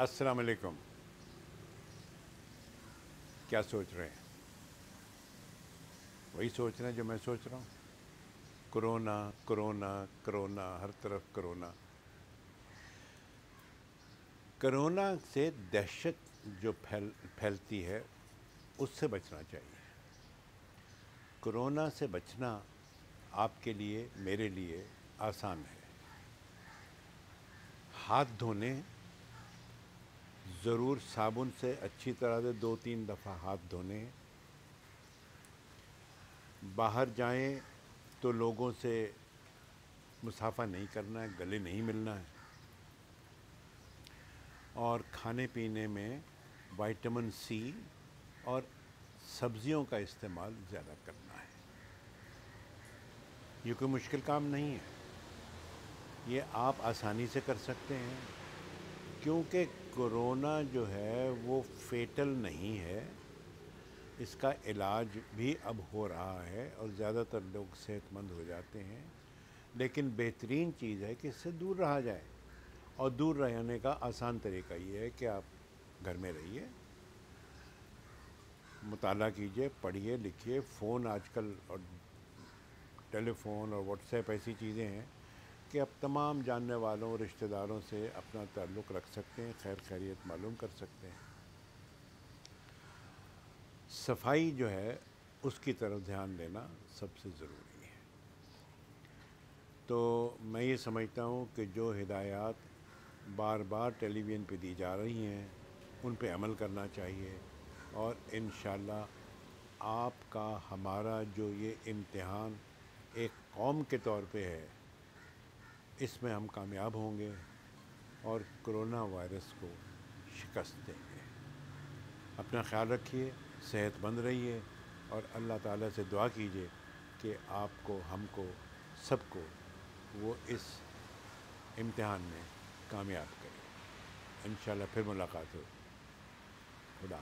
अस्सलाम वालेकुम क्या सोच रहे हैं? वही सोच रहे हैं जो मैं सोच रहा हूँ। कोरोना कोरोना कोरोना, हर तरफ़ कोरोना। कोरोना से दहशत जो फैल, फैलती है, उससे बचना चाहिए। कोरोना से बचना आपके लिए, मेरे लिए आसान है। हाथ धोने ज़रूर साबुन से अच्छी तरह से दो तीन दफ़ा हाथ धोने। बाहर जाएँ तो लोगों से मुसाफा नहीं करना है, गले नहीं मिलना है। और खाने पीने में विटामिन सी और सब्जियों का इस्तेमाल ज़्यादा करना है। ये कोई मुश्किल काम नहीं है। ये आप आसानी से कर सकते हैं, क्योंकि कोरोना जो है, वो फेटल नहीं है। इसका इलाज भी अब हो रहा है और ज़्यादातर लोग सेहतमंद हो जाते हैं। लेकिन बेहतरीन चीज़ है कि इससे दूर रहा जाए। और दूर रहने का आसान तरीका ये है कि आप घर में रहिए, मुताला कीजिए, पढ़िए, लिखिए। फ़ोन आजकल और टेलीफ़ोन और व्हाट्सएप ऐसी चीज़ें हैं कि अब तमाम जानने वालों, रिश्तेदारों से अपना ताल्लुक़ रख सकते हैं, खैर खैरियत मालूम कर सकते हैं। सफ़ाई जो है, उसकी तरफ़ ध्यान देना सबसे ज़रूरी है। तो मैं ये समझता हूँ कि जो हिदायत बार बार टेलीविज़न पे दी जा रही हैं, उन पे अमल करना चाहिए और इन आपका, हमारा जो ये इम्तिहान एक कौम के तौर पे है इसमें हम कामयाब होंगे और कोरोना वायरस को शिकस्त देंगे। अपना ख्याल रखिए, सेहतमंद रहिए और अल्लाह ताला से दुआ कीजिए कि आपको, हमको, सबको वो इस इम्तिहान में कामयाब करें। इन फिर मुलाकात हो। खुदा